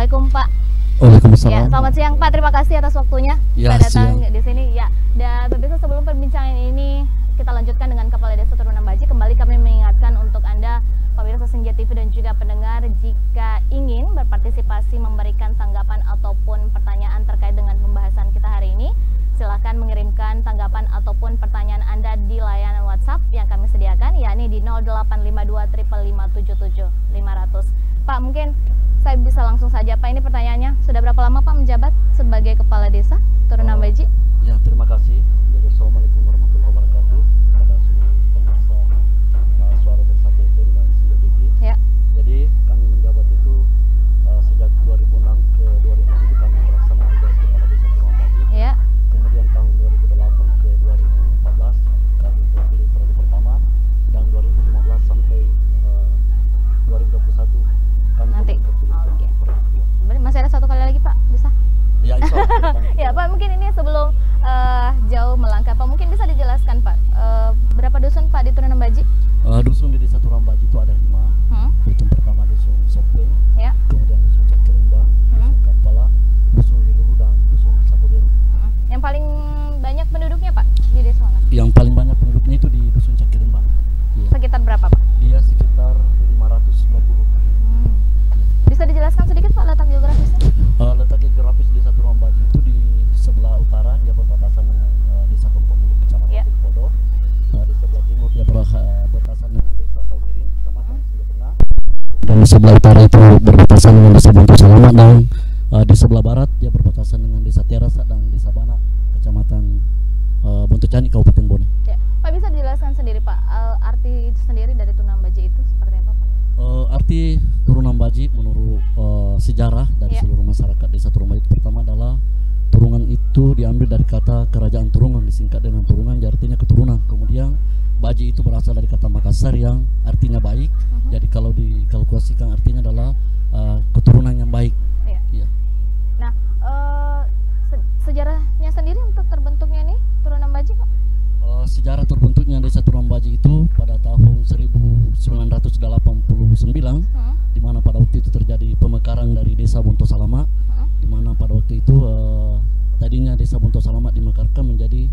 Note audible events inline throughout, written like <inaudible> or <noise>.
Assalamualaikum Pak. Waalaikumsalam. Ya, selamat siang Pak. Terima kasih atas waktunya ya, Pak datang siang. di sini. Ya, dan pemirsa sebelum perbincangan ini kita lanjutkan dengan Kepala Desa Turunan Baji. Kembali kami mengingatkan untuk anda pemirsa Senja TV dan juga pendengar diambil dari kata kerajaan Turungan disingkat dengan Turungan artinya keturunan kemudian Baji itu berasal dari kata Makassar yang artinya baik uh -huh. jadi kalau dikalkulasikan artinya desa Bonto Salamat dimekarkan menjadi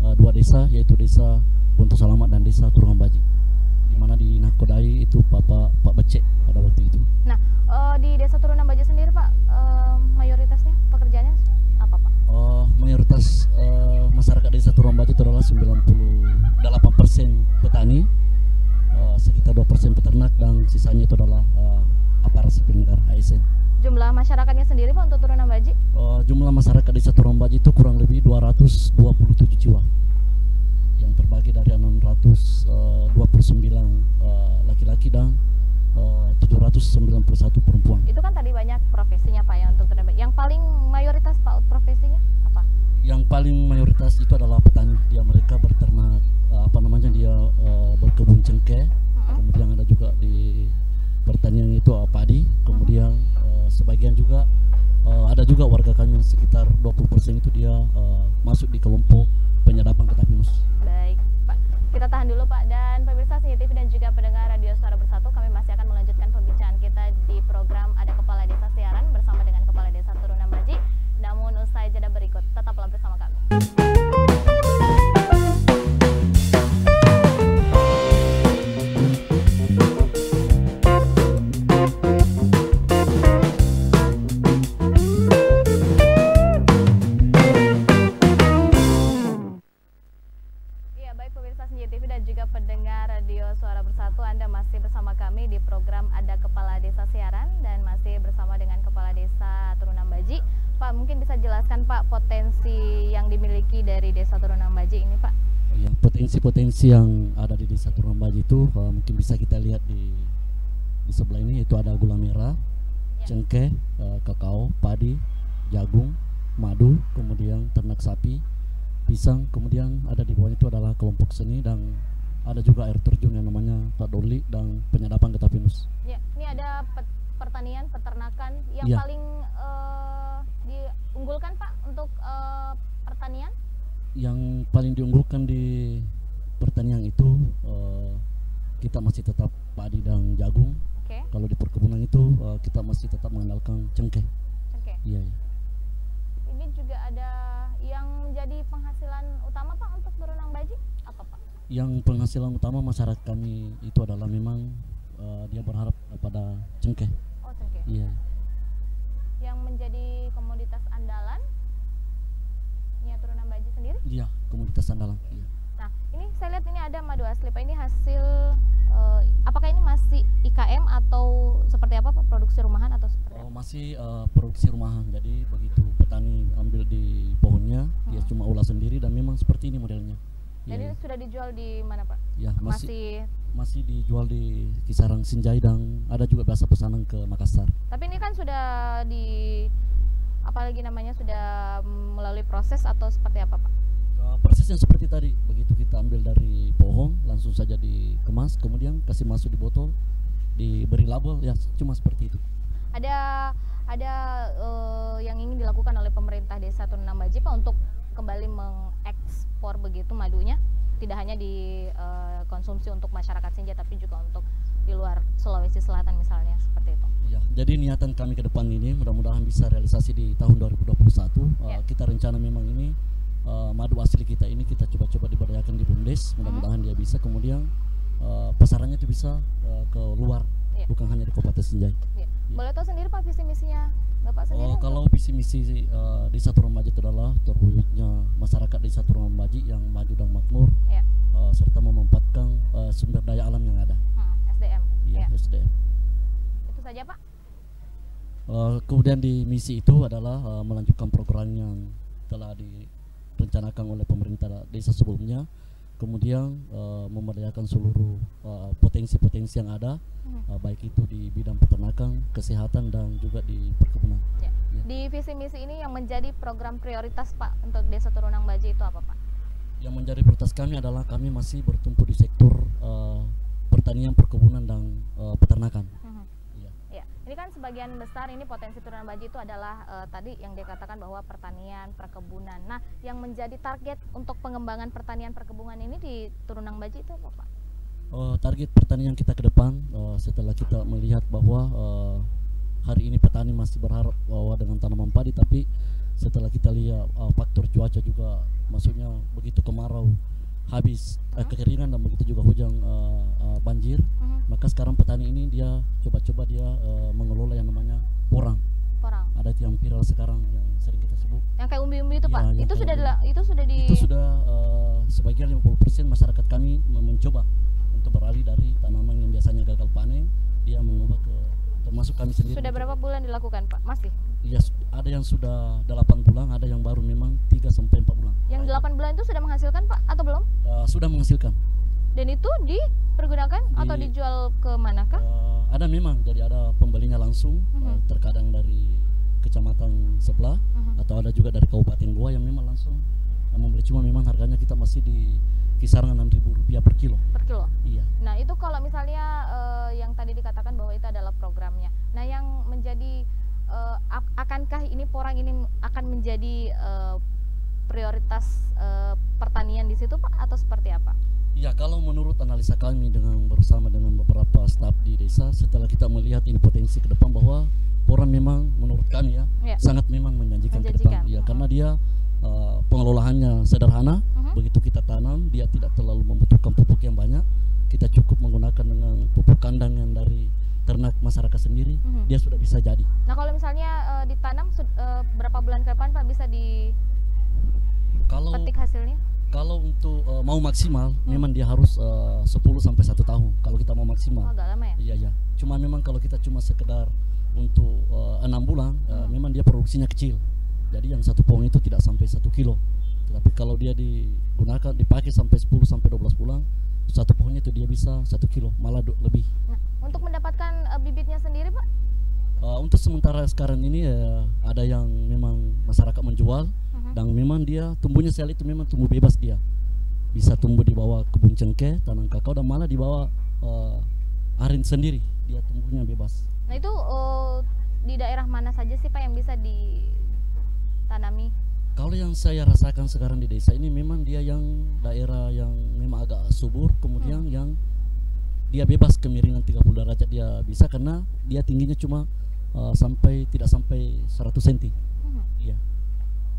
uh, dua desa yaitu desa Bonto Salamat dan desa Turhambaji di mana di nakodai itu papa Pak Becek pada waktu itu. Nah, uh, di desa Turhambaji sendiri Pak uh, mayoritasnya pekerjaannya apa Pak? Uh, mayoritas uh, masyarakat desa Turhambaji itu adalah 98 persen petani, uh, sekitar 2 persen peternak dan sisanya itu adalah uh, sekitar sepinggar ASN. Jumlah masyarakatnya sendiri Pak untuk Turunan Baji? Uh, jumlah masyarakat desa Turunan Baji itu kurang lebih 227 jiwa yang terbagi dari 629 eh, sembilan eh, laki-laki uh, dan uh, 791 perempuan. Itu kan tadi banyak profesinya Pak yang untuk Turunan Baji. Yang paling mayoritas Pak profesinya apa? Yang paling mayoritas itu adalah petani. Dia mereka juga warga Kanyang sekitar 20% itu dia uh, masuk di kelompok lokasi yang ada di Desa Turhambaji itu uh, mungkin bisa kita lihat di di sebelah ini itu ada gula merah, ya. cengkeh, uh, kakao, padi, jagung, madu, kemudian ternak sapi, pisang, kemudian ada di bawahnya itu adalah kelompok seni dan ada juga air terjun yang namanya Tadoli dan penyadapan getapinus. Ya, ini ada pet pertanian, peternakan yang ya. paling uh, diunggulkan Pak untuk uh, pertanian? Yang paling diunggulkan di pertanian itu eh, kita masih tetap padi dan jagung Oke, kalau di perkebunan itu eh, kita masih tetap mengandalkan cengkeh oke. iya iya. Ini juga ada yang menjadi penghasilan utama Pak untuk berenang baji apa Pak? yang penghasilan utama masyarakat kami itu adalah memang eh, dia berharap pada cengkeh Oh, cengkeh. iya Yang menjadi komoditas andalan Nia turunan baji sendiri. iya komunitas andalan iya. Ini saya lihat ini ada madu asli Pak. Ini hasil eh, apakah ini masih IKM atau seperti apa Pak? Produksi rumahan atau seperti Oh, apa? masih eh, produksi rumahan jadi begitu petani ambil di pohonnya dia Hmm. cuma olah sendiri dan memang seperti ini modelnya Dan Iya, ini sudah dijual di mana Pak? ya masih Masih masih dijual di kisaran Sinjai dan ada juga biasa pesanan ke Makassar Tapi ini kan sudah di apalagi namanya sudah melalui proses atau seperti apa Pak? Eh, persisnya seperti tadi begitu kita ambil dari pohon langsung saja dikemas kemudian kasih masuk di botol diberi label ya cuma seperti itu Ada ada eh, yang ingin dilakukan oleh pemerintah Desa Tununang Baji Pak untuk kembali mengekspor begitu madunya tidak hanya dikonsumsi untuk masyarakat Sinja tapi juga untuk di luar Sulawesi Selatan misalnya seperti itu. Ya, jadi niatan kami ke depan ini mudah-mudahan bisa realisasi di tahun 2021. Ya. Uh, kita rencana memang ini uh, madu asli kita ini kita coba-coba diberdayakan di Bumdes, mudah-mudahan dia bisa. Kemudian uh, pasarannya itu bisa uh, ke luar, Ya. bukan hanya di Kabupaten Sinjai. Ya. Boleh tahu sendiri Pak visi misinya Bapak sendiri? Oh, untuk- kalau visi misi uh, di satu Remaja itu adalah terwujudnya masyarakat di satu Remaja yang maju dan makmur, ya. uh, serta memanfaatkan uh, sumber daya alam yang ada. Hmm, SDM. Iya, Ya. SDM. Itu saja Pak. Uh, kemudian di misi itu adalah uh, melanjutkan program yang telah direncanakan oleh pemerintah desa sebelumnya, kemudian uh, memberdayakan seluruh uh, potensi-potensi yang ada, Hmm. uh, baik itu di bidang peternakan, kesehatan dan juga di perkebunan. Ya. Ya. Di visi misi ini yang menjadi program prioritas Pak untuk Desa Turunang Baji itu apa Pak? Yang menjadi prioritas kami adalah kami masih bertumpu di sektor uh, pertanian, perkebunan dan uh, peternakan. Ini kan sebagian besar ini potensi turunan baji itu adalah eh, tadi yang dikatakan bahwa pertanian, perkebunan. Nah, yang menjadi target untuk pengembangan pertanian perkebunan ini di turunan baji itu apa, Pak? Uh, target pertanian kita ke depan uh, setelah kita melihat bahwa uh, hari ini petani masih berharap bahwa dengan tanaman padi tapi setelah kita lihat uh, faktor cuaca juga maksudnya begitu kemarau habis uh, kekeringan dan begitu juga hujan uh, uh, banjir Mhm. maka sekarang petani ini dia coba-coba dia uh, mengelola yang namanya porang Porang. ada yang viral sekarang yang sering kita sebut Yang kayak umbi-umbi itu, Iya, Pak. yang Itu sudah dila- itu sudah di itu sudah uh, sebagian 50% masyarakat kami men- mencoba untuk beralih dari tanaman yang biasanya gagal panen dia mengubah ke termasuk kami sendiri sudah berapa bulan dilakukan, Pak? Masih. ya su- ada yang sudah 8 bulan ada yang baru memang 3 sampai 4 bulan Yang 8 bulan itu sudah menghasilkan, Pak, atau belum? Uh, sudah menghasilkan Dan itu dipergunakan atau Di- dijual ke manakah? Uh, ada memang jadi ada pembelinya langsung uh, Mhm. terkadang dari kecamatan sebelah Mhm. atau ada juga dari kabupaten Goa yang memang langsung uh, membeli cuma memang harganya kita masih di kisaran 6.000 rupiah per kilo Per kilo. iya Nah, itu kalau misalnya eh, yang tadi dikatakan bahwa itu adalah programnya. Nah, yang menjadi ap- akankah ini porang ini akan menjadi eh, prioritas eh, pertanian di situ, Pak, atau seperti apa? Ya kalau menurut analisa kami dengan bersama dengan beberapa staf di desa setelah kita melihat ini potensi ke depan bahwa Poran memang menurut kami ya Ya. sangat memang menjanjikan, ke Menjanjikan, depan. Ya mhm. karena dia uh, pengelolaannya sederhana, Mhm. begitu kita tanam dia tidak terlalu membutuhkan pupuk yang banyak. Kita cukup menggunakan dengan pupuk kandang yang dari ternak masyarakat sendiri, Mhm. dia sudah bisa jadi. Nah, kalau misalnya eh, ditanam eh, berapa bulan ke depan, Pak, bisa dipetik Kalau hasilnya? kalau untuk uh, mau maksimal memang dia harus uh, 10 sampai satu tahun. Kalau kita mau Oh, maksimal. agak lama ya? Iya ya. Cuma memang kalau kita cuma sekedar untuk eh, enam bulan, eh, Hmm. memang dia produksinya kecil. Jadi yang satu pohon itu tidak sampai satu kilo. Tetapi kalau dia digunakan dipakai sampai 10 sampai 12 bulan, satu pohonnya itu dia bisa satu kilo, malah lebih. Nah, untuk mendapatkan eh, bibitnya sendiri, Pak, Uh, untuk sementara sekarang ini ya ada yang memang masyarakat menjual Mhm. dan memang dia tumbuhnya sel itu memang tumbuh bebas dia bisa tumbuh di bawah kebun cengkeh tanam kakao dan malah di bawah uh, aren sendiri dia tumbuhnya bebas Nah itu eh, di daerah mana saja sih Pak yang bisa ditanami? kalau yang saya rasakan sekarang di desa ini memang dia yang daerah yang memang agak subur kemudian yang dia bebas kemiringan 30 derajat dia bisa karena dia tingginya cuma uh, sampai tidak sampai 100 cm Mhm. iya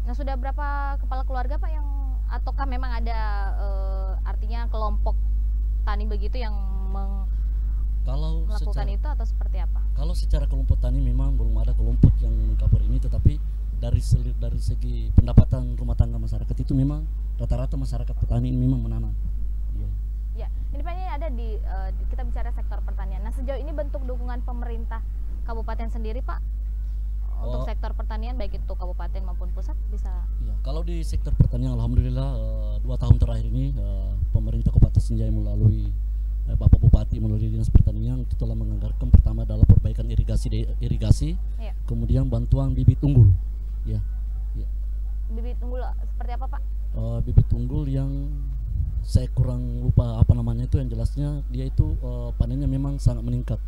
Nah sudah berapa kepala keluarga Pak yang ataukah memang ada eh, artinya kelompok tani begitu yang meng- kalau melakukan secara, itu atau seperti apa? kalau secara kelompok tani memang belum ada kelompok yang mengcover ini tetapi dari dari segi pendapatan rumah tangga masyarakat itu memang rata-rata masyarakat petani ini memang menanam. Iya. Ya, ini Pak ini ada di, di- kita bicara sektor pertanian. Nah sejauh ini bentuk dukungan pemerintah kabupaten sendiri Pak untuk Oh. sektor pertanian baik itu kabupaten maupun pusat bisa Iya, kalau di sektor pertanian, alhamdulillah eh, dua tahun terakhir ini eh, pemerintah Kabupaten Senjaya melalui Bapak Bupati melalui dinas pertanian itu telah menganggarkan pertama adalah perbaikan irigasi de- irigasi, ya kemudian bantuan bibit unggul, ya, ya. bibit unggul seperti apa Pak? Eh, bibit unggul yang saya kurang lupa apa namanya itu yang jelasnya dia itu eh, panennya memang sangat meningkat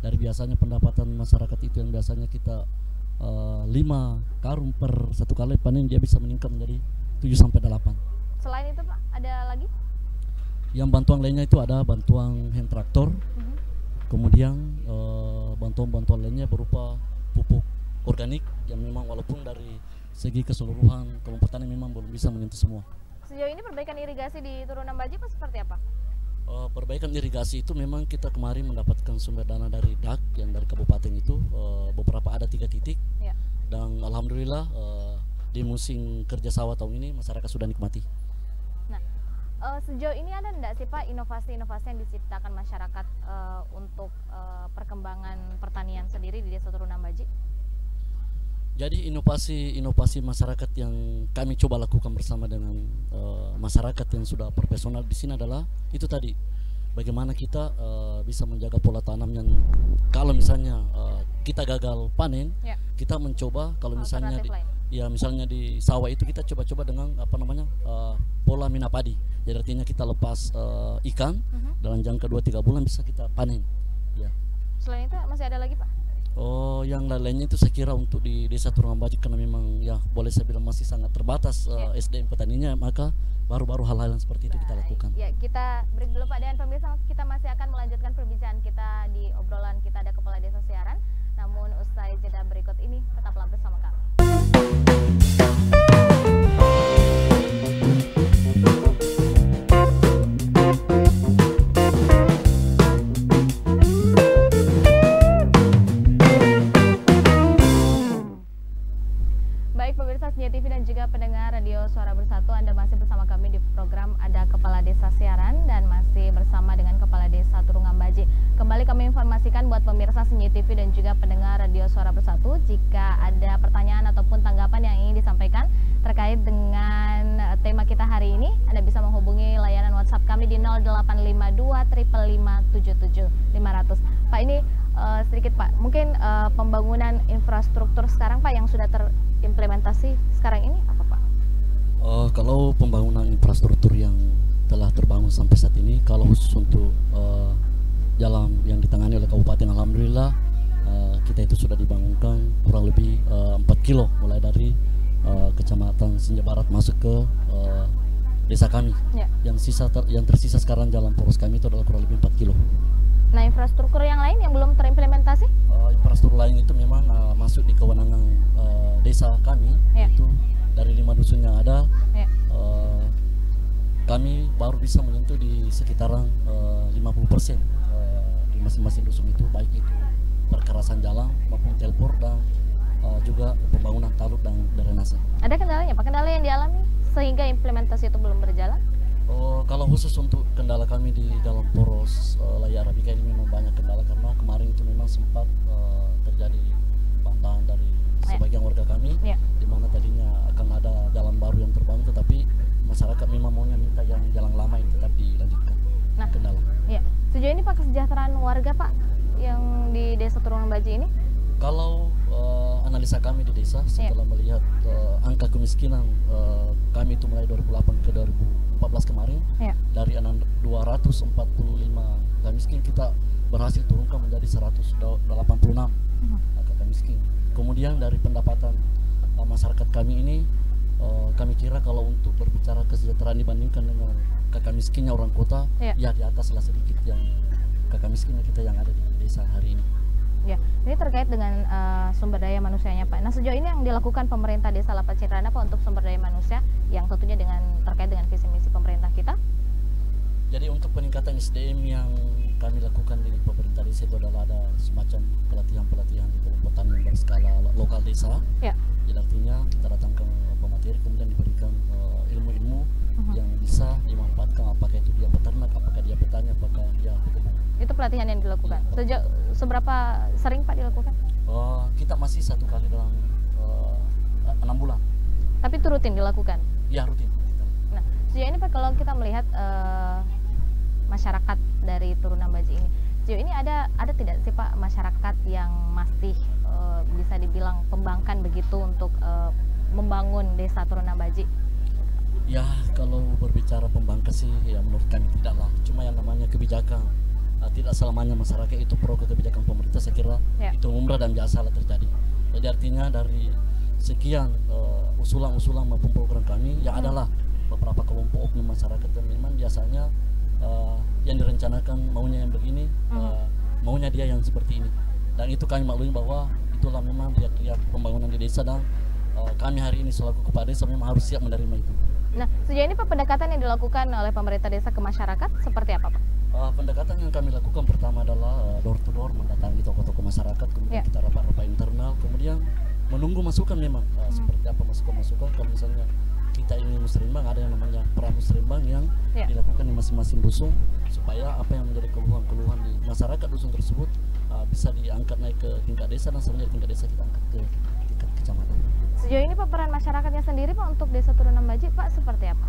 dari biasanya pendapatan masyarakat itu yang biasanya kita eh, lima karung per satu kali panen dia bisa meningkat menjadi 7 sampai 8 Selain itu Pak ada lagi? yang bantuan lainnya itu ada bantuan hand traktor Mhm. kemudian eh, bantuan-bantuan lainnya berupa pupuk organik yang memang walaupun dari segi keseluruhan kelompok tani memang belum bisa menyentuh semua Sejauh ini perbaikan irigasi di Turunan Baji Pak seperti apa? Eh, perbaikan irigasi itu memang kita kemarin mendapatkan sumber dana dari DAK yang dari kabupaten itu eh, beberapa ada tiga titik Ya. dan alhamdulillah eh, di musim kerja sawah tahun ini masyarakat sudah nikmati. Nah, eh, sejauh ini ada enggak sih Pak inovasi-inovasi yang diciptakan masyarakat eh, untuk eh, perkembangan pertanian sendiri di Desa Turunan Baji? Jadi inovasi-inovasi masyarakat yang kami coba lakukan bersama dengan eh, masyarakat yang sudah profesional di sini adalah itu tadi bagaimana kita eh, bisa menjaga pola tanam yang kalau misalnya eh, kita gagal panen Ya. kita mencoba kalau misalnya di, ya misalnya di sawah itu kita coba-coba dengan apa namanya eh, pola mina padi jadi artinya kita lepas eh, ikan Mhm. dalam jangka 2-3 bulan bisa kita panen ya Selain itu masih ada lagi Pak? Oh, yang lain-lainnya itu saya kira untuk di Desa Turangan Baji karena memang ya boleh saya bilang masih sangat terbatas eh, SDM petaninya, maka baru-baru hal-hal yang seperti itu kita lakukan. Ya, kita break dulu Pak dan pemirsa kita masih akan melanjutkan perbincangan kita di obrolan kita ada kepala desa siaran. Namun usai jeda berikut ini tetaplah bersama kami. Pendengar Radio Suara Bersatu, Anda masih bersama kami di program Ada Kepala Desa Siaran dan masih bersama dengan Kepala Desa Turungan Baji. Kembali kami informasikan buat pemirsa Senja TV dan juga pendengar Radio Suara Bersatu, jika ada pertanyaan ataupun tanggapan yang ingin disampaikan terkait dengan tema kita hari ini, Anda bisa menghubungi layanan WhatsApp kami di 0852 577 500. Pak ini eh, sedikit Pak, mungkin eh, pembangunan infrastruktur sekarang Pak yang sudah terimplementasi sekarang ini apa Pak? Eh, kalau pembangunan infrastruktur yang telah terbangun sampai saat ini, kalau khusus untuk eh, jalan yang ditangani oleh Kabupaten, alhamdulillah eh, kita itu sudah dibangunkan kurang lebih eh, 4 kilo mulai dari eh, Kecamatan Senja Barat masuk ke eh, desa kami. Ya. Yang sisa ter- yang tersisa sekarang jalan poros kami itu adalah kurang lebih 4 kilo. Nah infrastruktur yang lain yang belum terimplementasi? Uh, infrastruktur lain itu memang uh, masuk di kewenangan uh, desa kami Ya. itu dari lima dusun yang ada Ya. uh, kami baru bisa menyentuh di sekitaran uh, 50% uh, di masing-masing dusun itu baik itu perkerasan jalan maupun telpor dan uh, juga pembangunan taluk dan drainase. Ada kendalanya Pak? Kendala yang dialami sehingga implementasi itu belum berjalan? Oh, kalau khusus untuk kendala kami di dalam poros uh, layar Arabica ini memang banyak kendala karena kemarin itu memang sempat uh, terjadi bantahan dari Ya. sebagian warga kami Ya. di mana tadinya akan ada jalan baru yang terbangun tetapi masyarakat memang maunya minta yang jalan lama ini tetap dilanjutkan. Nah. Kendala. Ya. Sejauh ini Pak kesejahteraan warga Pak yang di Desa Turunan Baji ini Kalau uh, analisa kami di desa Ya. setelah melihat uh, angka kemiskinan uh, kami itu mulai 2008 ke 2014 kemarin Ya. dari anak 245 kakak miskin kita berhasil turunkan menjadi 186 Mhm. kakak miskin. Kemudian dari pendapatan uh, masyarakat kami ini uh, kami kira kalau untuk berbicara kesejahteraan dibandingkan dengan kakak miskinnya orang kota Ya. ya di atas lah sedikit yang kakak miskinnya kita yang ada di desa hari ini. Ya, ini terkait dengan eh, sumber daya manusianya Pak. Nah sejauh ini yang dilakukan pemerintah Desa Lapat Citrana Pak untuk sumber daya manusia yang tentunya dengan terkait dengan visi misi pemerintah kita. Jadi untuk peningkatan SDM yang kami lakukan di pemerintah desa itu adalah ada semacam pelatihan-pelatihan di tani yang berskala lo- lokal desa. Ya. Jadi artinya kita datangkan uh, pemateri kemudian diberikan uh, ilmu-ilmu Mhm. yang bisa dimanfaatkan apakah itu dia peternak, apakah dia petani, apakah dia. Itu pelatihan yang dilakukan. Sejauh seberapa sering Pak dilakukan? Uh, kita masih satu kali dalam uh, enam bulan. Tapi itu rutin dilakukan. Ya rutin. Nah, sejauh ini Pak kalau kita melihat eh, masyarakat dari turunan Baji ini, sejauh ini ada ada tidak sih Pak masyarakat yang masih eh, bisa dibilang pembangkan begitu untuk eh, membangun desa turunan Baji? Ya kalau berbicara pembangkang sih ya menurut kami tidaklah. Cuma yang namanya kebijakan uh, tidak selamanya masyarakat itu pro ke kebijakan pemerintah saya kira Ya. itu umrah dan biasa lah terjadi. Jadi artinya dari sekian uh, usulan-usulan maupun program kami ya Hmm. adalah beberapa kelompok oknum masyarakat yang memang biasanya uh, yang direncanakan maunya yang begini, Hmm. uh, maunya dia yang seperti ini. Dan itu kami maklumi bahwa itulah memang riak-riak pembangunan di desa dan uh, kami hari ini selaku kepala desa memang harus siap menerima itu. Nah, sejauh ini Pak pendekatan yang dilakukan oleh pemerintah desa ke masyarakat seperti apa Pak? Uh, pendekatan yang kami lakukan pertama adalah uh, door to door mendatangi tokoh-tokoh masyarakat, kemudian Ya. kita rapat-rapat internal, kemudian menunggu masukan memang uh, Hmm. seperti apa masukan-masukan kalau misalnya kita ingin musrimbang ada yang namanya pramusrimbang yang Ya. dilakukan di masing-masing dusun supaya apa yang menjadi keluhan-keluhan di masyarakat dusun tersebut uh, bisa diangkat naik ke tingkat desa dan selanjutnya tingkat desa kita angkat ke tingkat kecamatan. Sejauh ini Pak peran masyarakatnya sendiri Pak untuk desa turunan Baji Pak seperti apa?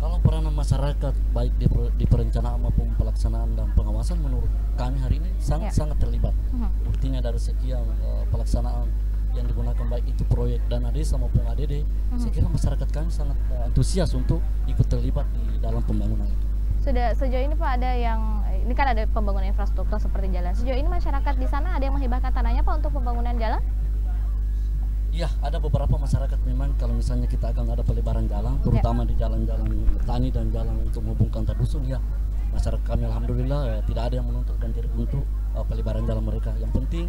Kalau peranan masyarakat baik di, di perencanaan maupun pelaksanaan dan pengawasan menurut kami hari ini sangat Ya. sangat terlibat. Mhm. Buktinya dari sekian eh, pelaksanaan yang digunakan baik itu proyek dana desa maupun ADD, saya kira masyarakat kami sangat eh, antusias untuk ikut terlibat di dalam pembangunan itu. Sudah sejauh ini Pak ada yang ini kan ada pembangunan infrastruktur seperti jalan. Sejauh ini masyarakat di sana ada yang menghibahkan tanahnya Pak untuk pembangunan jalan? Iya, ada beberapa masyarakat memang kalau misalnya kita akan ada pelebaran jalan, terutama di jalan-jalan tani dan jalan untuk menghubungkan dusun, ya masyarakat kami alhamdulillah eh, tidak ada yang menuntut ganti untuk eh, pelebaran jalan mereka. Yang penting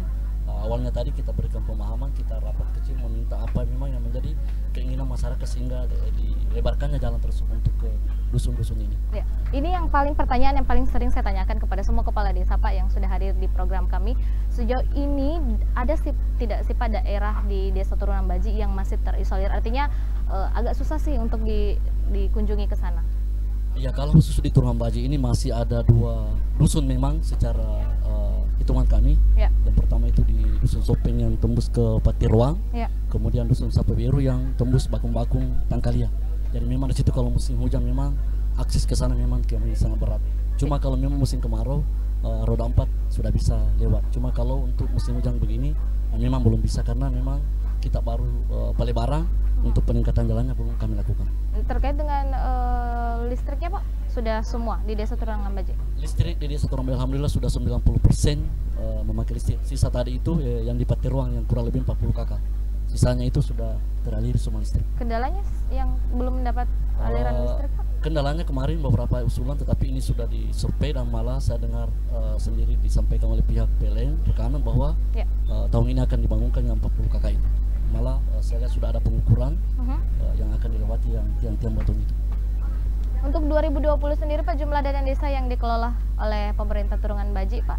awalnya tadi kita berikan pemahaman, kita rapat kecil meminta apa memang yang menjadi keinginan masyarakat sehingga eh, dilebarkannya jalan tersebut untuk ke dusun-dusun ini. Ya, ini yang paling pertanyaan yang paling sering saya tanyakan kepada semua kepala desa Pak yang sudah hadir di program kami. Sejauh ini ada sih tidak sih Pak daerah di Desa Turunan Baji yang masih terisolir? Artinya eh, agak susah sih untuk di, dikunjungi ke sana. Ya kalau khusus di Turunan Baji ini masih ada dua dusun memang secara eh, hitungan kami. Ya, Yang pertama itu di dusun Sopeng yang tembus ke Patiruang. ya. kemudian dusun Sapu Biru yang tembus bakung-bakung Tangkalia. Jadi memang di situ kalau musim hujan memang akses ke sana memang kami sangat berat. Cuma kalau memang musim kemarau eh, roda empat sudah bisa lewat. Cuma kalau untuk musim hujan begini eh, memang belum bisa karena memang kita baru eh, pelebaran untuk peningkatan jalannya belum kami lakukan. Terkait dengan eh, listriknya Pak sudah semua di Desa Turunan Baji. Listrik di desa Torombe alhamdulillah sudah 90% eh, memakai listrik. Sisa tadi itu eh, yang di Patiruang yang kurang lebih 40 kakak. Sisanya itu sudah teralir semua listrik. Kendalanya yang belum mendapat aliran Eh, listrik Pak? Kendalanya kemarin beberapa usulan tetapi ini sudah disurvei dan malah saya dengar eh, sendiri disampaikan oleh pihak PLN rekanan bahwa Ya. eh, tahun ini akan dibangunkan yang 40 kakak itu. Malah eh, saya lihat sudah ada pengukuran Mhm. eh, yang akan dilewati yang tiang-tiang batu itu. Untuk 2020 sendiri Pak jumlah dana desa yang dikelola oleh pemerintah Turunan Baji Pak.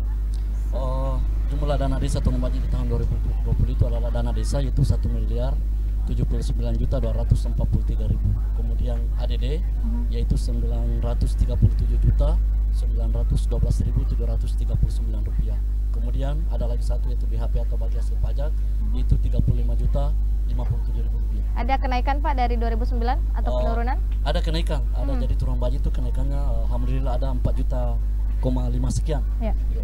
Oh, jumlah dana desa Tunggul Baji di tahun 2020 itu adalah dana desa yaitu 1 miliar 79 juta 243 ribu. Kemudian ADD Mhm. yaitu 937 juta 912 ribu 739 rupiah. Kemudian ada lagi satu yaitu BHP atau bagi hasil pajak itu 35 juta 57 ribu rupiah. Ada kenaikan Pak dari 2009 atau Oh, penurunan? Ada kenaikan, ada Hmm. jadi turun baji itu kenaikannya alhamdulillah ada 4 juta koma 5 sekian. Ya. Iya.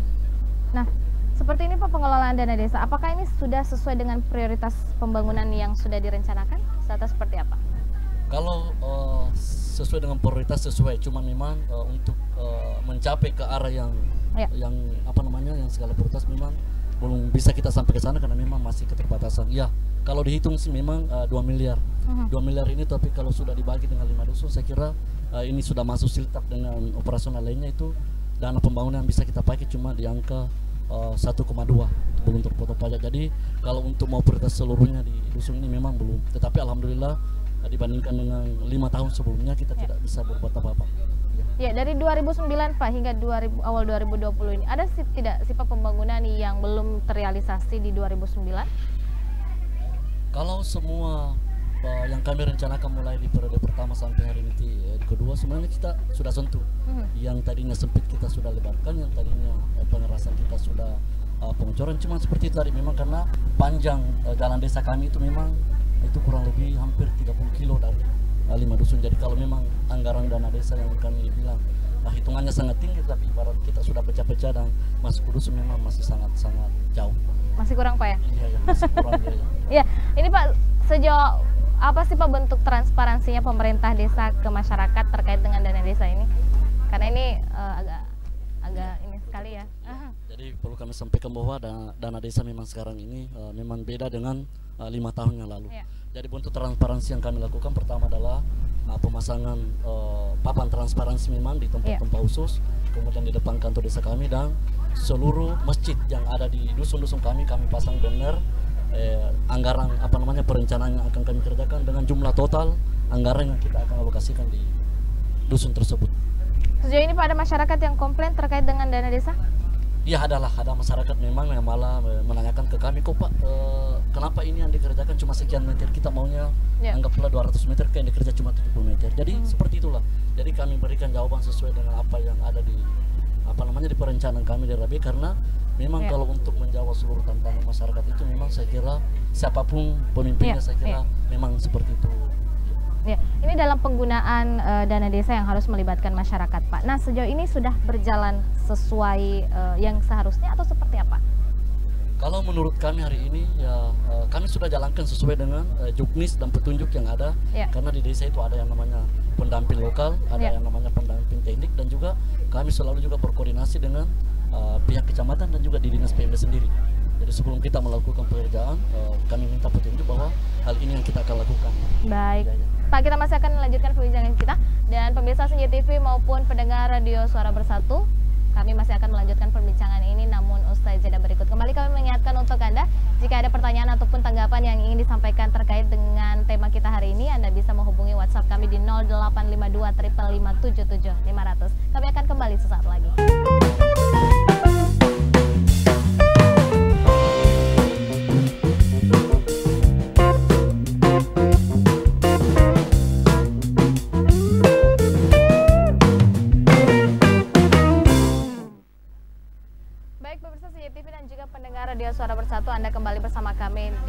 Nah, Seperti ini Pak pengelolaan dana desa, apakah ini sudah sesuai dengan prioritas pembangunan yang sudah direncanakan? Atau seperti apa? Kalau uh, sesuai dengan prioritas sesuai, cuma memang uh, untuk uh, mencapai ke arah yang Ya. yang apa namanya yang segala prioritas memang belum bisa kita sampai ke sana karena memang masih keterbatasan. Ya, kalau dihitung sih memang uh, 2 miliar. Mhm. 2 miliar ini tapi kalau sudah dibagi dengan lima dusun saya kira uh, ini sudah masuk siltap dengan operasional lainnya itu dana pembangunan bisa kita pakai cuma di angka uh, 1,2 belum untuk potong pajak. Jadi kalau untuk mau prioritas seluruhnya di dusun ini memang belum. Tetapi alhamdulillah uh, dibandingkan dengan lima tahun sebelumnya kita Ya. tidak bisa berbuat apa-apa. Ya. Ya, dari 2009 Pak hingga 2000, awal 2020 ini ada sih tidak sifat pembangunan yang belum terrealisasi di 2009? Kalau semua uh, yang kami rencanakan mulai di periode pertama sampai hari ini eh, kedua sebenarnya kita sudah sentuh. Mhm. Yang tadinya sempit kita sudah lebarkan, yang tadinya eh, pengerasan kita sudah uh, pengecoran. Cuma seperti itu tadi memang karena panjang uh, jalan desa kami itu memang itu kurang lebih hampir 30 kilo dari uh, lima dusun. Jadi kalau memang anggaran dana desa yang kami bilang nah, hitungannya sangat tinggi, tapi ibarat kita sudah pecah-pecah dan masuk ke dusun memang masih sangat-sangat jauh. Masih kurang Pak ya? Iya, ya, masih kurang ya. ya. <laughs> Ini Pak sejauh apa sih Pak bentuk transparansinya pemerintah desa ke masyarakat terkait dengan dana desa ini? Karena ini eh, agak agak ini sekali ya. Jadi perlu kami sampaikan bahwa dana, dana desa memang sekarang ini uh, memang beda dengan uh, lima tahun yang lalu. Iya. Jadi bentuk transparansi yang kami lakukan pertama adalah uh, pemasangan uh, papan transparansi memang di tempat-tempat khusus, kemudian di depan kantor desa kami dan seluruh masjid yang ada di dusun-dusun kami kami pasang banner eh, anggaran apa namanya perencanaan yang akan kami kerjakan dengan jumlah total anggaran yang kita akan alokasikan di dusun tersebut. Sejauh ini Pak ada masyarakat yang komplain terkait dengan dana desa? Ya adalah ada masyarakat memang yang malah menanyakan ke kami kok Pak eh, kenapa ini yang dikerjakan cuma sekian meter? Kita maunya Ya. anggaplah 200 meter kayak yang dikerja cuma 70 meter. Jadi seperti itulah. Jadi kami berikan jawaban sesuai dengan apa yang ada di apa namanya di perencanaan kami di Rabi karena memang Ya. kalau untuk menjawab seluruh tantangan masyarakat itu memang saya kira siapa pun pemimpinnya Ya, saya kira memang seperti itu. Ini dalam penggunaan eh, dana desa yang harus melibatkan masyarakat, Pak. Nah, sejauh ini sudah berjalan sesuai eh, yang seharusnya atau seperti apa? Kalau menurut kami hari ini ya eh, kami sudah jalankan sesuai dengan eh, juknis dan petunjuk yang ada Ya. karena di desa itu ada yang namanya pendamping lokal, ada Ya. yang namanya pendamping teknik dan juga kami selalu juga berkoordinasi dengan eh, pihak kecamatan dan juga di dinas PMD sendiri. Jadi sebelum kita melakukan pekerjaan eh, kami minta petunjuk bahwa hal ini yang kita akan lakukan. Baik. Ya, ya. Pak, kita masih akan melanjutkan perbincangan kita dan pemirsa Senja TV maupun pendengar radio Suara Bersatu, kami masih akan melanjutkan perbincangan ini namun usai jeda berikut. Kembali kami mengingatkan untuk Anda jika ada pertanyaan ataupun tanggapan yang ingin disampaikan terkait dengan tema kita hari ini, Anda bisa menghubungi WhatsApp kami di 0852 500. Kami akan kembali sesaat lagi.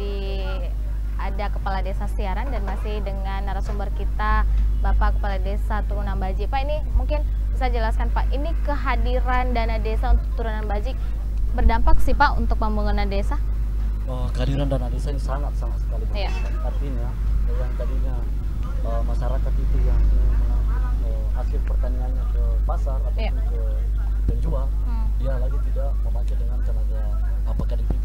Di ada Kepala Desa Siaran dan masih dengan narasumber kita Bapak Kepala Desa Turunan Baji. Pak ini mungkin bisa jelaskan Pak, ini kehadiran dana desa untuk Turunan Baji berdampak sih Pak untuk pembangunan desa? Oh, kehadiran dana desa ini sangat sangat sekali Iya. Artinya yang tadinya eh, masyarakat itu yang ingin eh, hasil pertaniannya ke pasar ataupun Iya. ke penjual, Hmm. dia lagi tidak memakai dengan tenaga apakah lain-lain.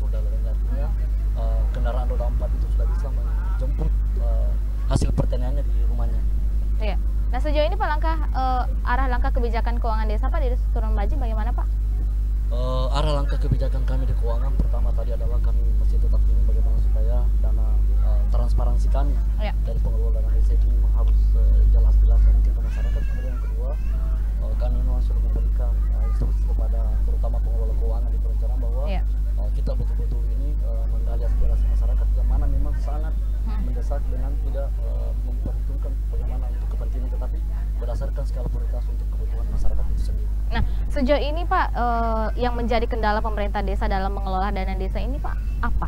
Eh, kendaraan roda empat itu sudah bisa menjemput eh, hasil pertaniannya di rumahnya. Iya. Nah sejauh ini Pak langkah eh, arah langkah kebijakan keuangan desa Pak di Turunan Baji bagaimana Pak? Eh, arah langkah kebijakan kami di keuangan pertama tadi adalah kami masih tetap ingin bagaimana supaya dana eh, transparansi kami Iya. dari pengelola dana desa itu memang harus eh, jelas-jelas dan mungkin ke masyarakat. Kemudian yang kedua, eh, kami memang sudah memberikan eh, instruksi kepada terutama pengelola keuangan di perencanaan bahwa Iya. eh, kita betul-betul ini eh, menggali aspirasi masyarakat yang mana memang sangat Mendesak dengan tidak eh, memperhitungkan bagaimana untuk kepentingan tetapi berdasarkan skala prioritas untuk kebutuhan masyarakat itu sendiri. Nah, sejauh ini Pak, eh, yang menjadi kendala pemerintah desa dalam mengelola dana desa ini Pak, apa?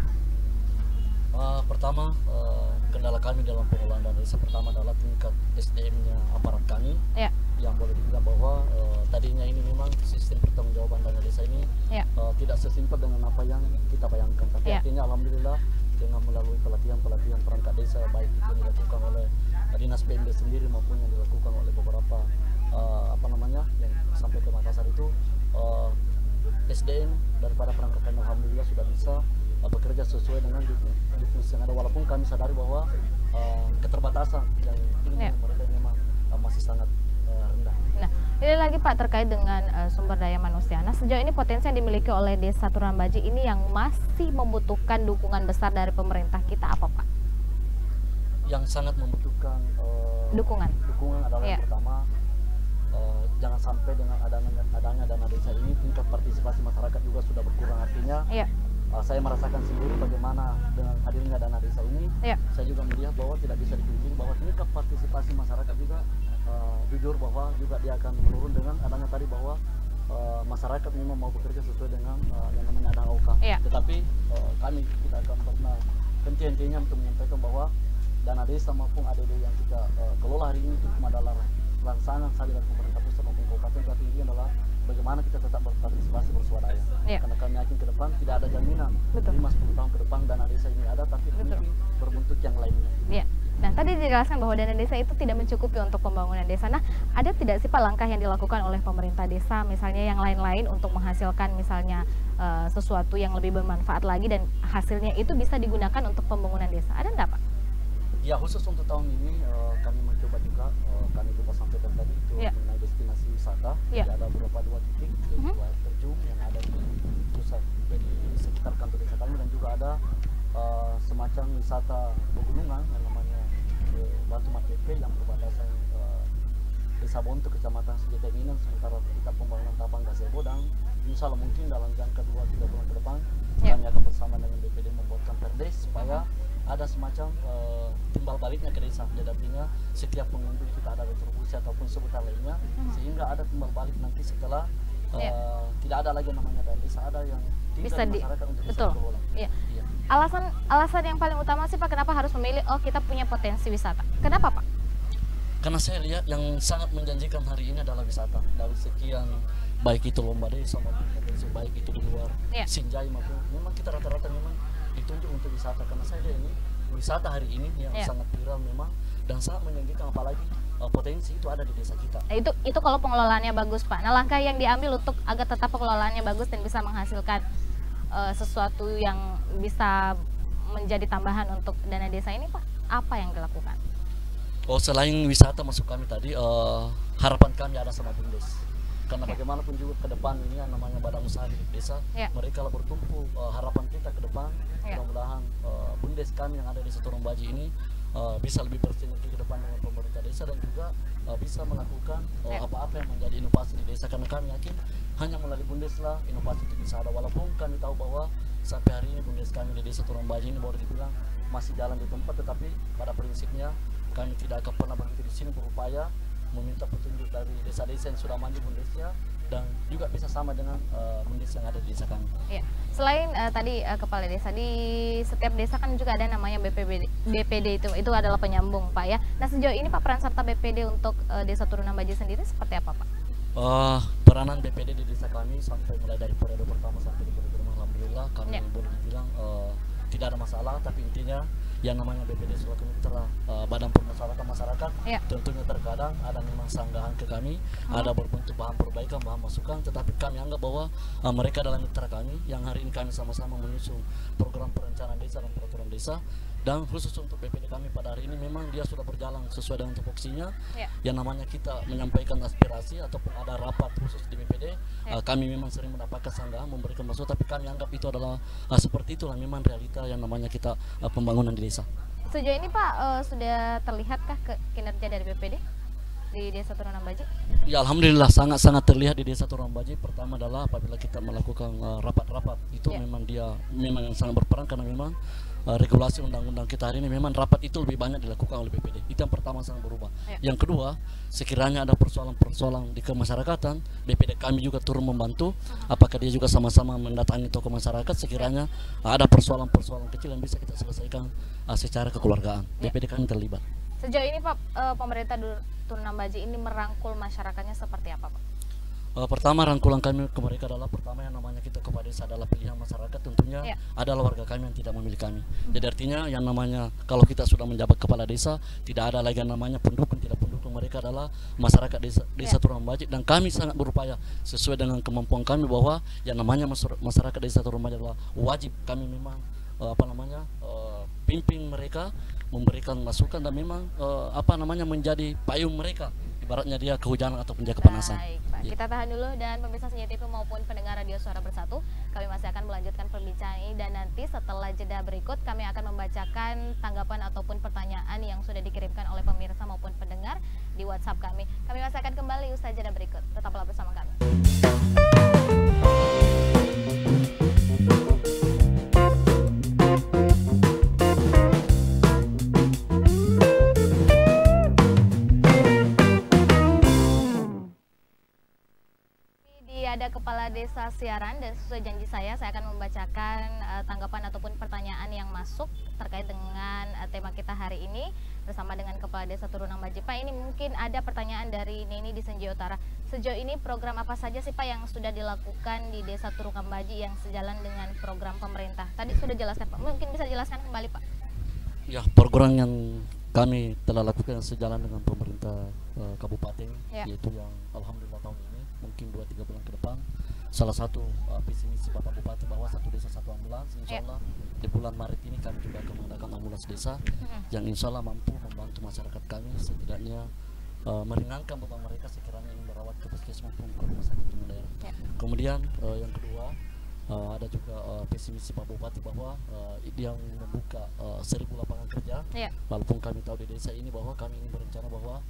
Uh, pertama uh, kendala kami dalam pengelolaan dana desa pertama adalah tingkat SDM-nya aparat kami Ya, yang boleh dibilang bahwa uh, tadinya ini memang sistem pertanggungjawaban dana desa ini ya, uh, tidak sesim- setimpal dengan apa yang kita bayangkan. Tapi Ya. akhirnya alhamdulillah dengan melalui pelatihan-pelatihan perangkat desa baik itu yang dilakukan oleh dinas PMD sendiri maupun yang dilakukan oleh beberapa eh, apa namanya yang sampai ke Makassar itu eh, SDM daripada perangkat kami alhamdulillah sudah bisa eh, bekerja sesuai dengan definisi yang ada walaupun kami sadari bahwa eh, keterbatasan yang Ya. mereka memang eh, masih sangat rendah. Nah, ini lagi Pak terkait dengan eh, sumber daya manusia. Nah, sejauh ini potensi yang dimiliki oleh Desa Turambaji ini yang masih membutuhkan dukungan besar dari pemerintah kita apa Pak? Yang sangat membutuhkan eh, Dukungan. dukungan adalah Iya. yang pertama eh, jangan sampai dengan adanya adanya dana desa ini tingkat partisipasi masyarakat juga sudah berkurang artinya Iya, eh, saya merasakan sendiri bagaimana dengan hadirnya dana desa ini iya, saya juga melihat bahwa tidak bisa dipungkiri bahwa tingkat partisipasi masyarakat juga eh, jujur bahwa juga dia akan menurun dengan adanya tadi bahwa eh, masyarakat memang mau bekerja sesuai dengan eh, yang namanya ada OK. Iya. Tetapi eh, kami tidak akan pernah henti-hentinya untuk menyampaikan bahwa dana desa maupun ADD yang kita eh, kelola hari ini itu cuma adalah rangsangan saja dari pemerintah pusat maupun kabupaten tapi ini adalah bagaimana kita tetap berpartisipasi berswadaya. Iya. Karena kami yakin ke depan tidak ada jaminan Betul. 5-10 tahun ke depan dana desa ini ada tapi Betul. mungkin berbentuk yang lainnya. iya. Nah, tadi dijelaskan bahwa dana desa itu tidak mencukupi untuk pembangunan desa. Nah, ada tidak sih Pak langkah yang dilakukan oleh pemerintah desa misalnya yang lain-lain untuk menghasilkan misalnya eh, sesuatu yang lebih bermanfaat lagi dan hasilnya itu bisa digunakan untuk pembangunan desa. Ada enggak Pak? Ya khusus untuk tahun ini eh, kami mencoba juga eh, kami coba sampaikan tadi itu Ya. mengenai destinasi wisata. Ya. Jadi ada beberapa dua titik yaitu Mhm. air terjun yang ada di pusat di sekitar kantor desa kami dan juga ada eh, semacam wisata pegunungan yang Batu Matepe yang berbatasan eh, Desa Bonto Kecamatan Sejatinginan sementara kita pembangunan Tapang Gazebo dan insya Allah mungkin dalam jangka 2-3 bulan ke depan Ya. kami akan bersama dengan BPD membuatkan perdes supaya ada semacam eh, timbal baliknya ke desa jadi artinya setiap pengunjung kita ada retribusi ataupun sebutan lainnya Mhm. sehingga ada timbal balik nanti setelah eh, Ya. tidak ada lagi namanya dan desa ada yang Bisa di untuk bisa betul. dikelola Iya. Iya. Alasan alasan yang paling utama sih Pak kenapa harus memilih oh kita punya potensi wisata. Kenapa Pak? karena saya lihat yang sangat menjanjikan hari ini adalah wisata dari sekian baik itu lomba desa maupun potensi baik itu di luar Iya. Sinjai maupun memang kita rata-rata memang ditunjuk untuk wisata karena saya lihat ini wisata hari ini yang Iya. sangat viral memang dan sangat menjanjikan apalagi uh, potensi itu ada di desa kita Nah, itu itu kalau pengelolaannya bagus Pak. Nah langkah yang diambil untuk agar tetap pengelolaannya bagus dan bisa menghasilkan eh, sesuatu yang bisa menjadi tambahan untuk dana desa ini Pak, apa yang dilakukan? Oh selain wisata masuk kami tadi eh, harapan kami ada sama bumdes karena Ya. bagaimanapun juga ke depan ini yang namanya badan usaha di desa Ya. mereka lah bertumpu Eh, harapan kita ke depan Ya. mudah-mudahan eh, bumdes kami yang ada di Setorong Baji ini eh, bisa lebih bersinergi ke depan dengan pemerintah desa dan juga eh, bisa melakukan eh, Ya. apa-apa yang menjadi inovasi di desa karena kami yakin hanya melalui bumdes lah inovasi itu bisa ada walaupun kami tahu bahwa sampai hari ini bumdes kami di desa Torong Baji ini boleh dibilang masih jalan di tempat tetapi pada prinsipnya kami tidak akan pernah berhenti di sini berupaya meminta petunjuk dari desa-desa yang sudah maju bundesnya dan juga bisa sama dengan eh, bundes yang ada di desa kami. Ya. Selain eh, tadi eh, kepala desa di setiap desa kan juga ada namanya BPBD, BPD itu itu adalah penyambung Pak ya. Nah sejauh ini Pak peran serta BPD untuk eh, desa Turunan Baji sendiri seperti apa Pak? Eh, peranan BPD di desa kami sampai mulai dari periode pertama sampai di periode kedua alhamdulillah kami Ya. boleh dibilang eh, tidak ada masalah tapi intinya yang namanya BPD suatu mitra eh, badan permusyawaratan masyarakat Ya. tentunya terkadang ada memang sanggahan ke kami ada berbentuk bahan perbaikan bahan masukan tetapi kami anggap bahwa eh, mereka adalah mitra kami yang hari ini kami sama-sama menyusun program perencanaan desa dan peraturan desa dan khusus untuk BPD kami pada hari ini memang dia sudah berjalan sesuai dengan tupoksinya Ya. yang namanya kita menyampaikan aspirasi ataupun ada rapat khusus di BPD Ya. uh, kami memang sering mendapatkan sanggahan memberikan masukan tapi kami anggap itu adalah uh, seperti itulah memang realita yang namanya kita uh, pembangunan di desa Sejauh ini Pak eh, sudah terlihatkah ke kinerja dari BPD di desa Turunan Baji? Ya alhamdulillah sangat-sangat terlihat di desa Baji. Pertama adalah apabila kita melakukan uh, rapat-rapat itu Ya. memang dia memang yang sangat berperan karena memang uh, regulasi undang-undang kita hari ini memang rapat itu lebih banyak dilakukan oleh BPD. Itu yang pertama sangat berubah. Ya. Yang kedua, sekiranya ada persoalan-persoalan di kemasyarakatan, BPD kami juga turun membantu. Apakah dia juga sama-sama mendatangi tokoh masyarakat sekiranya uh, ada persoalan-persoalan kecil yang bisa kita selesaikan uh, secara kekeluargaan. Ya. BPD kami terlibat. Sejauh ini Pak eh, pemerintah Dur- Turunan Baji ini merangkul masyarakatnya seperti apa Pak? Uh, pertama rangkulan kami ke mereka adalah pertama yang namanya kita kepada desa adalah pilihan masyarakat tentunya Ya. adalah warga kami yang tidak memilih kami. Jadi artinya yang namanya kalau kita sudah menjabat kepala desa tidak ada lagi yang namanya pendukung tidak pendukung mereka adalah masyarakat desa desa Ya. Turun Bajik dan kami sangat berupaya sesuai dengan kemampuan kami bahwa yang namanya masy- masyarakat desa Turun Bajik adalah wajib kami memang eh, apa namanya eh, pimpin mereka memberikan masukan dan memang eh, apa namanya menjadi payung mereka ibaratnya dia kehujanan ataupun dia kepanasan. Baik, Pak. Ya. Kita tahan dulu dan pemirsa Senja TV maupun pendengar Radio Suara Bersatu, kami masih akan melanjutkan perbincangan ini dan nanti setelah jeda berikut kami akan membacakan tanggapan ataupun pertanyaan yang sudah dikirimkan oleh pemirsa maupun pendengar di WhatsApp kami. Kami masih akan kembali usai jeda berikut. Tetaplah bersama kami. Desa siaran dan sesuai janji saya, saya akan membacakan eh, tanggapan ataupun pertanyaan yang masuk terkait dengan eh, tema kita hari ini bersama dengan kepala desa Turunan Baji. Pak, ini mungkin ada pertanyaan dari Neni di Senja Utara. Sejauh ini program apa saja sih Pak yang sudah dilakukan di desa Turunan Baji yang sejalan dengan program pemerintah? Tadi sudah jelaskan Pak, mungkin bisa jelaskan kembali Pak. Ya, program yang kami telah lakukan sejalan dengan pemerintah eh, kabupaten Ya. yaitu yang alhamdulillah tahun ini mungkin 2 3 bulan ke depan salah satu uh, visi misi Bapak Bupati bahwa satu desa satu ambulans insya Ya. Allah di bulan Maret ini kami juga akan mengadakan ambulans desa Mm-mm. yang insya Allah mampu membantu masyarakat kami setidaknya uh, meringankan beban mereka sekiranya ingin merawat ke puskesmas maupun ke rumah sakit umum daerah. Ya. Kemudian uh, yang kedua uh, ada juga uh, visi misi Pak Bupati bahwa uh, dia membuka uh, seribu lapangan kerja Ya. walaupun kami tahu di desa ini bahwa kami ingin berencana bahwa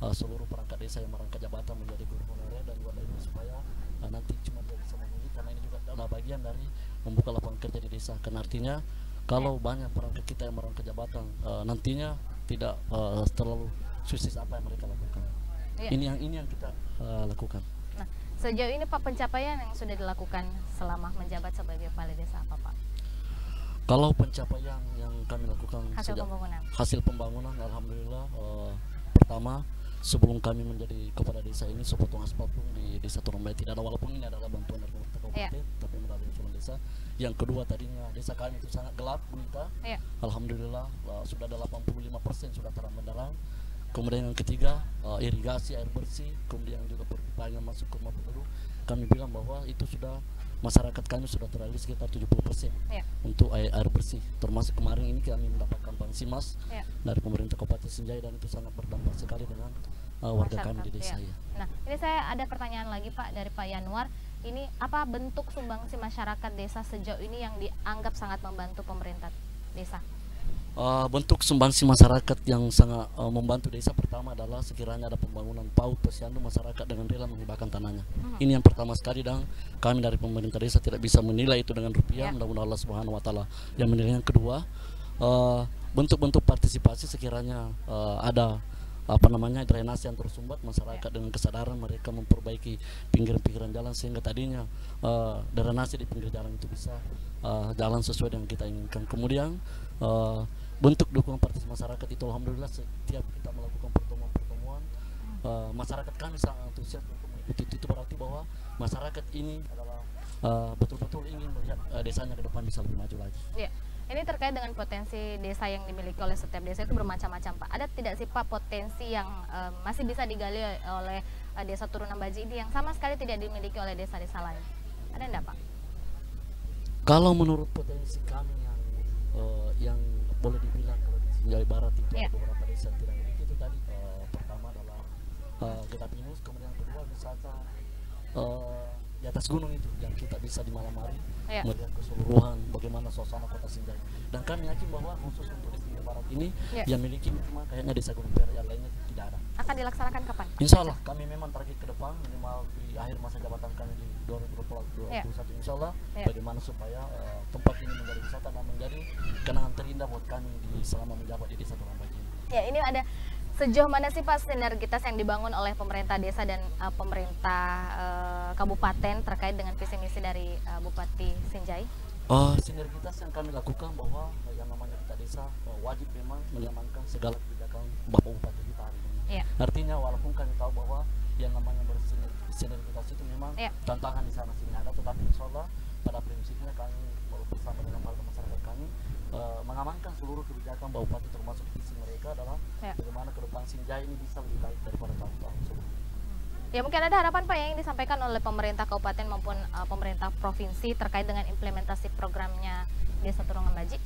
uh, seluruh perangkat desa yang merangkap jabatan menjadi guru honorer dan juga ini supaya uh, nanti cuma dia bisa memilih karena ini juga adalah bagian dari membuka lapangan kerja di desa kan artinya kalau banyak perangkat kita yang merangkap jabatan uh, nantinya tidak uh, terlalu sukses apa yang mereka lakukan Ya. ini yang ini yang kita uh, lakukan Nah, sejauh ini Pak pencapaian yang sudah dilakukan selama menjabat sebagai kepala desa apa Pak? kalau pencapaian yang kami lakukan Hasil sejak- pembangunan. hasil pembangunan alhamdulillah eh, pertama sebelum kami menjadi kepala desa ini sepotong aspal pun di desa Turunbai tidak ada walaupun ini adalah bantuan dari pemerintah kabupaten Iya. tapi melalui usulan desa. Yang kedua tadinya desa kami itu sangat gelap bunita Iya. alhamdulillah eh, sudah ada 85% sudah terang benderang kemudian yang ketiga eh, irigasi air bersih. Kemudian juga perpipanya masuk ke rumah penduduk kami bilang bahwa itu sudah masyarakat kami sudah teralih sekitar 70% Iya. untuk air, air bersih termasuk kemarin ini kami mendapatkan bansimas Iya. dari pemerintah Kabupaten Sinjai dan itu sangat berdampak sekali dengan uh, warga kami di desa Masyarakat, ya. Nah, ini saya ada pertanyaan lagi Pak dari Pak Yanwar. Ini apa bentuk sumbangsi masyarakat desa sejauh ini yang dianggap sangat membantu pemerintah desa? Uh, bentuk sumbangsi masyarakat yang sangat uh, membantu desa pertama adalah sekiranya ada pembangunan PAUD posyandu masyarakat dengan rela menghibahkan tanahnya. Mhm. Ini yang pertama sekali dan kami dari pemerintah desa tidak bisa menilai itu dengan rupiah. Ya. Mudah-mudahan Allah Subhanahu wa taala yang menilai yang kedua uh, bentuk-bentuk partisipasi sekiranya uh, ada apa namanya drainase yang tersumbat masyarakat dengan kesadaran mereka memperbaiki pinggiran-pinggiran jalan sehingga tadinya uh, drainase di pinggir jalan itu bisa uh, jalan sesuai dengan kita inginkan. Kemudian uh, bentuk dukungan partisipasi masyarakat itu alhamdulillah setiap kita melakukan pertemuan-pertemuan uh, masyarakat kami sangat antusias untuk mengikuti itu, itu berarti bahwa masyarakat ini adalah uh, betul-betul ingin melihat uh, desanya ke depan bisa lebih maju lagi. Iya. Ini terkait dengan potensi desa yang dimiliki oleh setiap desa itu bermacam-macam Pak. Ada tidak sih Pak potensi yang eh, masih bisa digali oleh eh, desa Turunan Baji ini yang sama sekali tidak dimiliki oleh desa-desa lain? Ada enggak Pak? Kalau menurut potensi kami yang eh, yang boleh dibilang kalau di Sinjai Barat itu ada beberapa desa yang tidak memiliki itu tadi eh, pertama adalah uh, Getapinus, kemudian yang kedua wisata eh, di atas gunung itu yang kita bisa di malam hari Iya. melihat keseluruhan bagaimana suasana kota Sinjai. Dan kami yakin bahwa khusus untuk di Barat ini Iya. yang miliki cuma kayaknya desa Gunung Per yang lainnya tidak ada. Akan dilaksanakan kapan? Insya Allah kami memang target ke depan minimal di akhir masa jabatan kami di 2021 Iya. Insya Allah Iya. bagaimana supaya eh, tempat ini menjadi wisata dan menjadi kenangan terindah buat kami di selama menjabat di desa Turambaki ini. Ya, ini ada sejauh mana sih Pak sinergitas yang dibangun oleh pemerintah desa dan eh, pemerintah eh, kabupaten terkait dengan visi misi dari eh, Bupati Sinjai? Eh, sinergitas yang kami lakukan bahwa yang namanya kita desa wajib memang mengamankan segala kebijakan Bapak Bupati kita hari ini. Iya. Artinya walaupun kami tahu bahwa yang namanya bersinergitas itu memang Iya. tantangan di sana sini ada, tetapi insya Allah pada prinsip mengamankan seluruh kebijakan Bupati termasuk visi mereka adalah Ya. bagaimana ke depan Sinjai ini bisa lebih baik daripada tahun-tahun sebelumnya. Ya mungkin ada harapan Pak yang disampaikan oleh pemerintah kabupaten maupun uh, pemerintah provinsi terkait dengan implementasi programnya Desa Turungan Baji.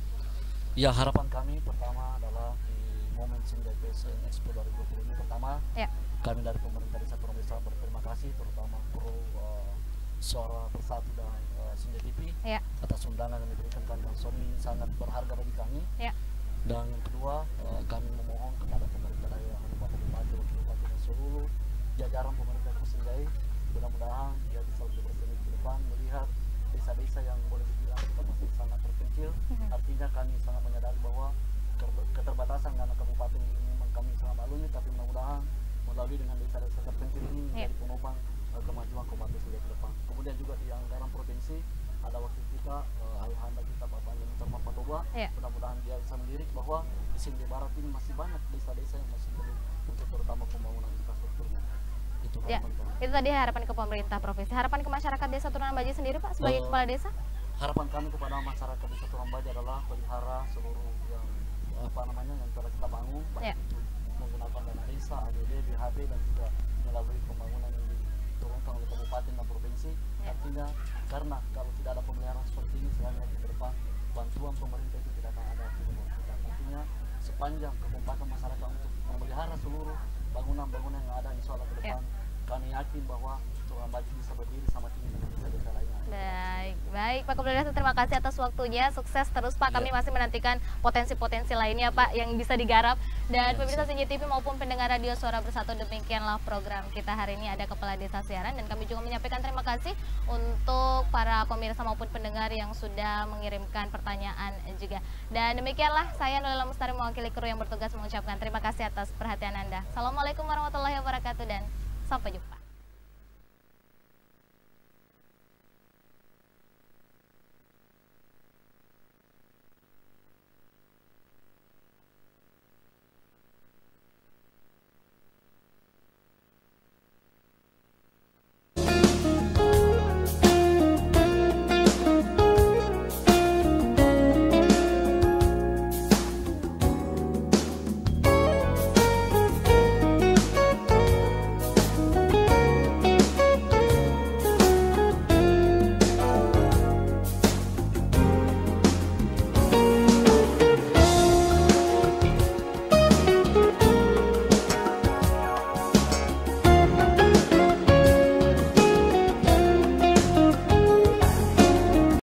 Ya harapan kami pertama adalah di momen Sinjai PSN Expo 2020 ini pertama Ya. kami dari pemerintah Desa Turun Desa berterima kasih terutama pro uh, suara bersatu dan Sinjai TV Ya. atas undangan yang diberikan kami Sony sangat berharga bagi kami Ya. dan yang kedua eh, kami memohon bahwa di Sinjai Barat ini masih banyak desa-desa yang masih perlu untuk terutama pembangunan infrastrukturnya itu Ya. Itu tadi harapan ke pemerintah provinsi. Harapan ke masyarakat Desa Turunan Baji sendiri Pak sebagai Eh, kepala desa? harapan kami kepada masyarakat desa Turambaja adalah pelihara seluruh yang apa namanya yang telah kita bangun baik Ya. itu menggunakan dana desa, ADD, BHB dan juga melalui pembangunan yang diturunkan oleh kabupaten dan provinsi Ya. artinya karena kalau tidak ada pemeliharaan seperti ini sebenarnya di depan bantuan pemerintah itu tidak akan ada di rumah kita artinya sepanjang kekompakan masyarakat untuk memelihara seluruh bangunan-bangunan yang ada insya Allah ke Ya. depan kami yakin bahwa Turambaja bisa berdiri sama tinggi dengan desa-desa lainnya Baik, baik Pak Kepala Desa terima kasih atas waktunya. Sukses terus Pak. Kami Iya. masih menantikan potensi-potensi lainnya Pak yang bisa digarap. Dan Iya, pemirsa. Senja TV maupun pendengar radio Suara Bersatu demikianlah program kita hari ini ada Kepala Desa Siaran dan kami juga menyampaikan terima kasih untuk para pemirsa maupun pendengar yang sudah mengirimkan pertanyaan juga. Dan demikianlah saya Nurila Mustari mewakili kru yang bertugas mengucapkan terima kasih atas perhatian Anda. Assalamualaikum warahmatullahi wabarakatuh dan sampai jumpa.